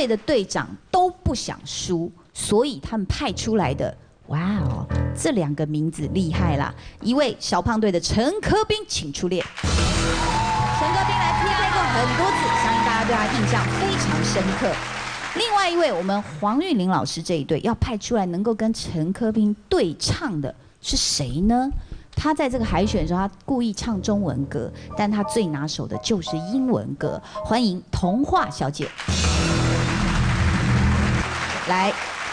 队的队长都不想输，所以他们派出来的，哇哦，这两个名字厉害啦！一位小胖队的陈科斌，请出列。陈科斌来 PK 过很多次，相信大家对他印象非常深刻。另外一位，我们黄玉玲老师这一队要派出来能够跟陈科斌对唱的是谁呢？他在这个海选的时候，他故意唱中文歌，但他最拿手的就是英文歌。欢迎童话小姐，来，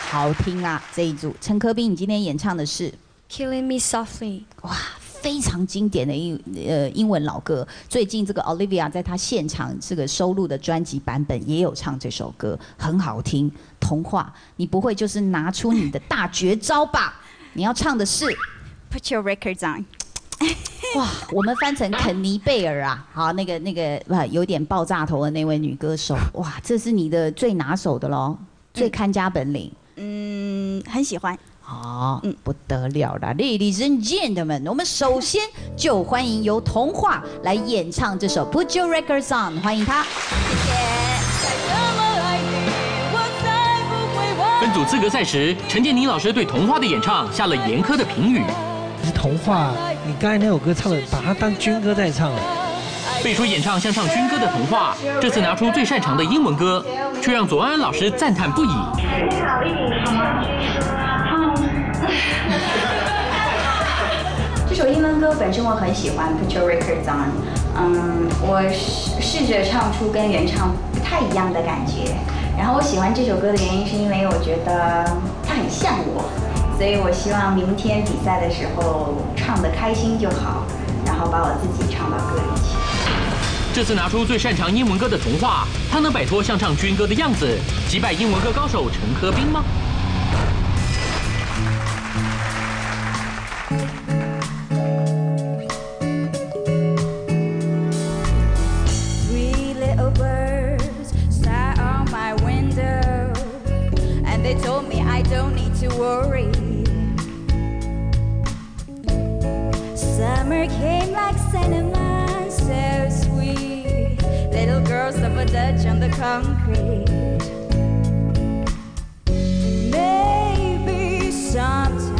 好听啊！这一组陈科斌，你今天演唱的是《Killing Me Softly》。哇，非常经典的英呃英文老歌。最近这个 Olivia 在她现场这个收录的专辑版本也有唱这首歌，很好听。童话，你不会就是拿出你的大绝招吧？你要唱的是。Put your records on。哇，我们翻成肯尼贝尔啊，好，那个那个啊，有点爆炸头的那位女歌手，哇，这是你的最拿手的喽，最看家本领。嗯，很喜欢。好，嗯，不得了了，Ladies and gentlemen，我们首先就欢迎由童话来演唱这首 Put your records on，欢迎他。谢谢。分组资格赛时，陈建宁老师对童话的演唱下了严苛的评语。是童话，你刚才那首歌唱的，把它当军歌在唱。背出演唱像唱军歌的童话，这次拿出最擅长的英文歌，却让左安安老师赞叹不已。这首英文歌本身我很喜欢，Put Your Records On。嗯，我试试着唱出跟原唱不太一样的感觉。然后我喜欢这首歌的原因，是因为我觉得它很像我。所以我希望明天比赛的时候唱得开心就好，然后把我自己唱到歌里去。这次拿出最擅长英文歌的童话，他能摆脱像唱军歌的样子，击败英文歌高手陈科斌吗？Summer came like cinema. first of a touch on the concrete. Maybe something.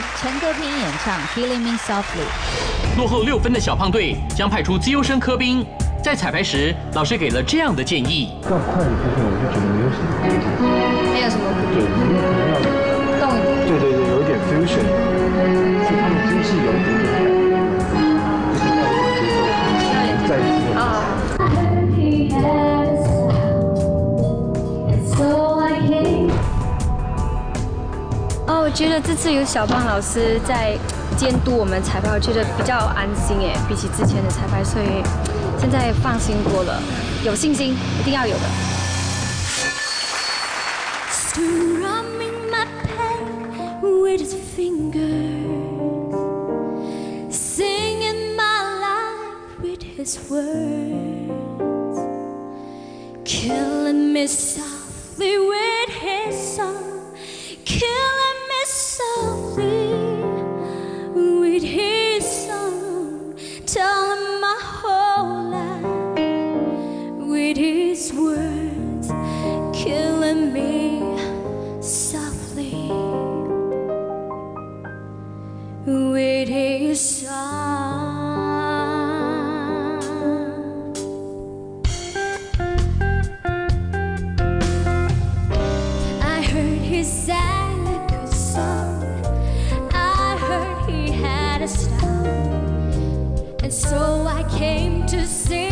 来陈科斌演唱《Killing Me Softly》。落后六分的小胖队将派出资优生科兵。在彩排时，老师给了这样的建议：要快的部分，我就觉得没有什么不同。没有什么对，你有可能要动一点。对对对，有一点 fusion，是他们真是有点这次有小胖老师在监督我们彩排，我觉得比较安心哎，比起之前的彩排，所以现在放心多了，有信心，一定要有的。With his words, killing me softly with his song. I heard a good song. I heard he had a style. And so I came to see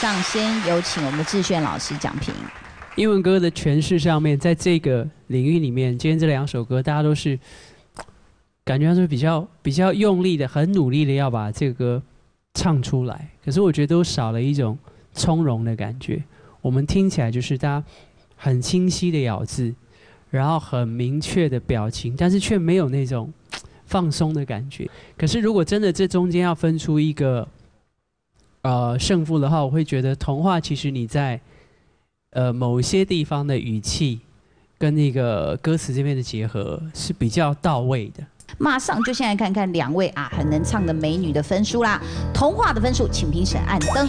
上先有请我们的志炫老师讲评。英文歌的诠释上面，在这个领域里面，今天这两首歌，大家都是感觉上是比较比较用力的，很努力的要把这个歌唱出来。可是我觉得都少了一种从容的感觉。我们听起来就是大家很清晰的咬字，然后很明确的表情，但是却没有那种放松的感觉。可是如果真的这中间要分出一个呃胜负的话，我会觉得童话其实你在呃某些地方的语气跟那个歌词这边的结合是比较到位的。马上就先来看看两位啊很能唱的美女的分数啦。童话的分数，请评审按灯。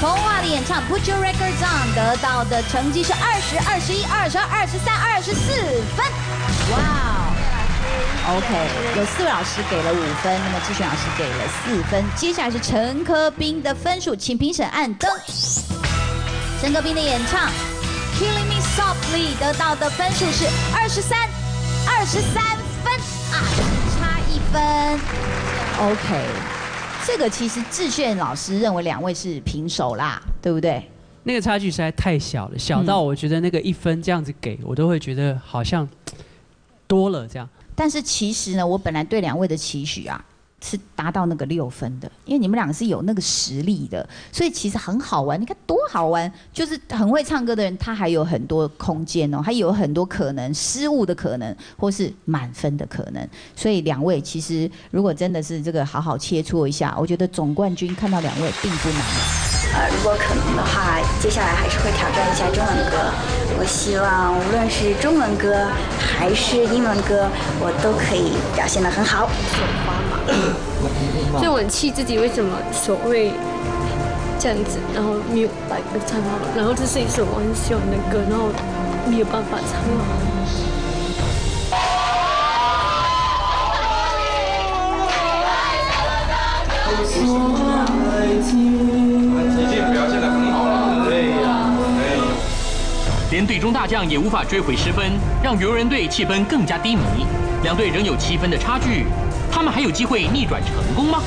童话的演唱 Put Your Records On 得到的成绩是二十二十一、二十二、二十三、二十四分。哇哦，OK，有四位老师给了五分，那么志炫老师给了四分。接下来是陈科斌的分数，请评审按灯。陈科斌的演唱 Killing Me Softly 得到的分数是二十三。二十三分啊，只差一分。OK，这个其实志炫老师认为两位是平手啦，对不对？那个差距实在太小了，小到我觉得那个一分这样子给我都会觉得好像多了这样。但是其实呢，我本来对两位的期许啊，是达到那个六分的，因为你们两个是有那个实力的，所以其实很好玩。你看多好玩，就是很会唱歌的人，他还有很多空间哦，还有很多可能失误的可能，或是满分的可能。所以两位其实如果真的是这个好好切磋一下，我觉得总冠军看到两位并不难。呃，如果可能的话，接下来还是会挑战一下中文歌。我希望无论是中文歌还是英文歌，我都可以表现得很好。所以我很气自己为什么手会这样子，然后没有把歌唱好，然后这是一首我很喜欢的歌，然后没有办法唱好。已经表现得很好了。对呀，哎呦连队中大将也无法追回失分，让游人队气氛更加低迷。两队仍有七分的差距，他们还有机会逆转成功吗？